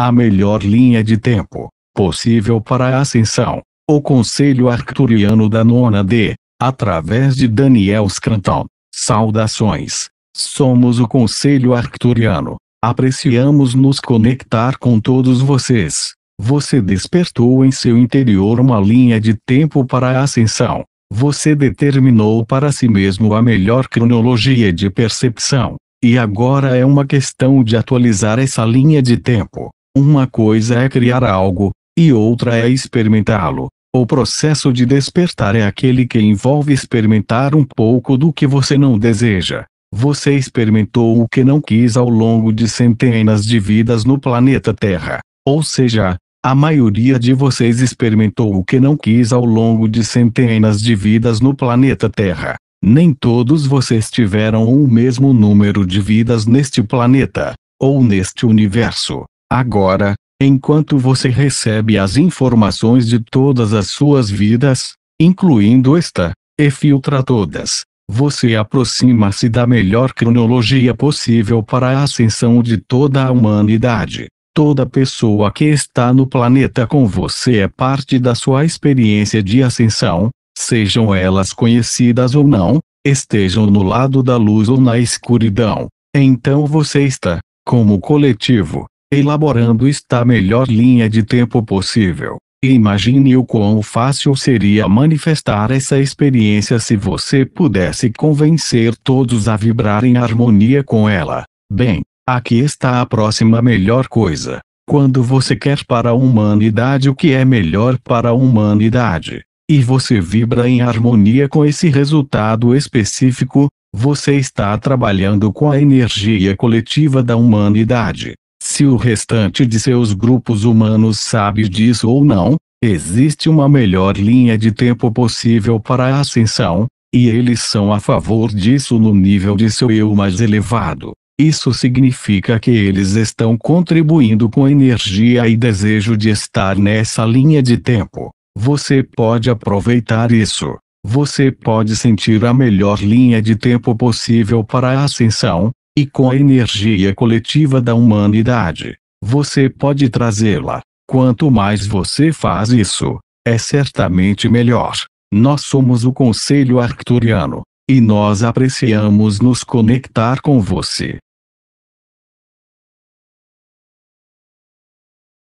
a melhor linha de tempo possível para a ascensão. O Conselho Arcturiano da Nona D, através de Daniel Scranton. Saudações. Somos o Conselho Arcturiano. Apreciamos nos conectar com todos vocês. Você despertou em seu interior uma linha de tempo para a ascensão. Você determinou para si mesmo a melhor cronologia de percepção. E agora é uma questão de atualizar essa linha de tempo. Uma coisa é criar algo, e outra é experimentá-lo. O processo de despertar é aquele que envolve experimentar um pouco do que você não deseja. Você experimentou o que não quis ao longo de centenas de vidas no planeta Terra. Ou seja, a maioria de vocês experimentou o que não quis ao longo de centenas de vidas no planeta Terra. Nem todos vocês tiveram o mesmo número de vidas neste planeta, ou neste universo. Agora, enquanto você recebe as informações de todas as suas vidas, incluindo esta, e filtra todas, você aproxima-se da melhor cronologia possível para a ascensão de toda a humanidade. Toda pessoa que está no planeta com você é parte da sua experiência de ascensão, sejam elas conhecidas ou não, estejam no lado da luz ou na escuridão. Então você está, como coletivo, elaborando esta melhor linha de tempo possível. Imagine o quão fácil seria manifestar essa experiência se você pudesse convencer todos a vibrar em harmonia com ela. Bem, aqui está a próxima melhor coisa. Quando você quer para a humanidade o que é melhor para a humanidade, e você vibra em harmonia com esse resultado específico, você está trabalhando com a energia coletiva da humanidade. Se o restante de seus grupos humanos sabe disso ou não, existe uma melhor linha de tempo possível para a ascensão, e eles são a favor disso no nível de seu eu mais elevado. Isso significa que eles estão contribuindo com energia e desejo de estar nessa linha de tempo. Você pode aproveitar isso. Você pode sentir a melhor linha de tempo possível para a ascensão, e com a energia coletiva da humanidade. Você pode trazê-la. Quanto mais você faz isso, é certamente melhor. Nós somos o Conselho Arcturiano, e nós apreciamos nos conectar com você.